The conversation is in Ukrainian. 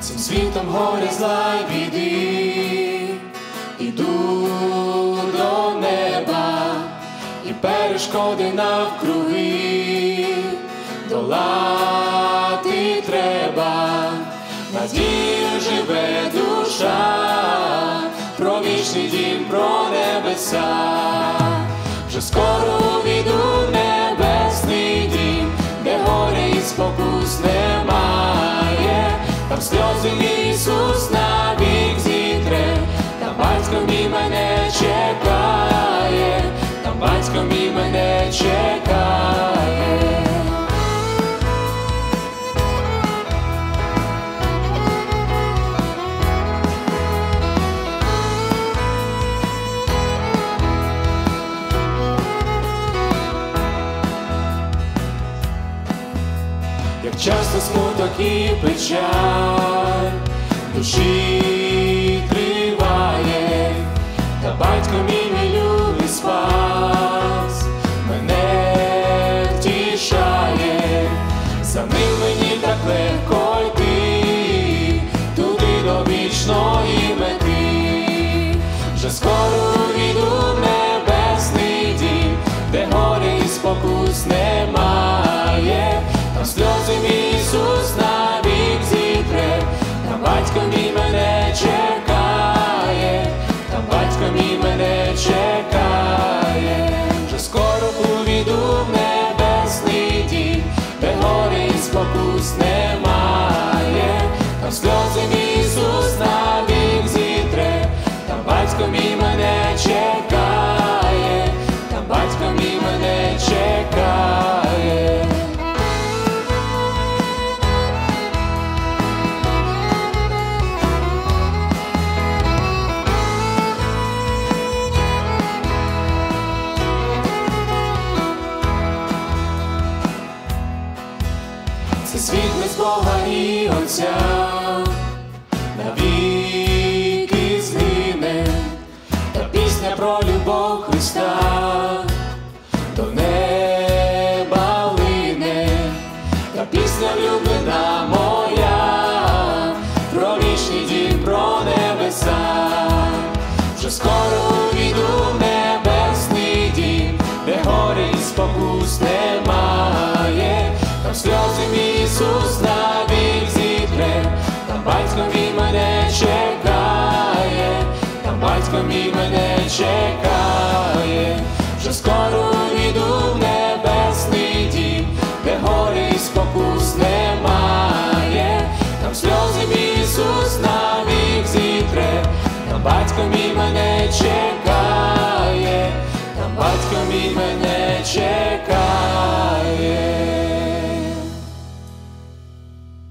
Цим світом горя зла й біди, іду перешкоди навкруги. Долати треба, надію живе душа, про вічний дім, про небеса, вже скоро часто смуток і печаль. Душі триває, та батько мій мій спас, мене втішає, за ним мені так легко йти, туди до вічної мети, вже скоро батько мене чекає. Це світ без Бога і Отця, навіки згине, та пісня про любов Христа та пісня влюблена моя, про вічний дім, про небеса, вже скоро увійду небесний дім, де горі спокус немає, там сльози мій Ісус навік зітре, там батько мій мене чекає, там батько мій мене чекає, вже скоро батько мій мене чекає, там батько мій мене чекає.